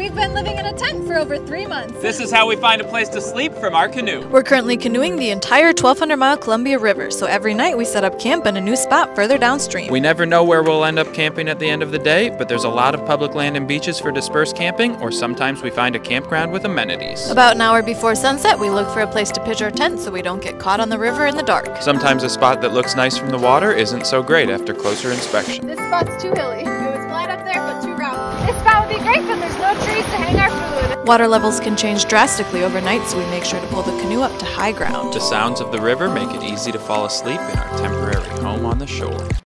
We've been living in a tent for over three months. This is how we find a place to sleep from our canoe. We're currently canoeing the entire 1,200 mile Columbia River, so every night we set up camp in a new spot further downstream. We never know where we'll end up camping at the end of the day, but there's a lot of public land and beaches for dispersed camping, or sometimes we find a campground with amenities. About an hour before sunset, we look for a place to pitch our tent so we don't get caught on the river in the dark. Sometimes a spot that looks nice from the water isn't so great after closer inspection. This spot's too hilly. It was flat up there, but too round. This spot would be great, but there's no Water levels can change drastically overnight, so we make sure to pull the canoe up to high ground. The sounds of the river make it easy to fall asleep in our temporary home on the shore.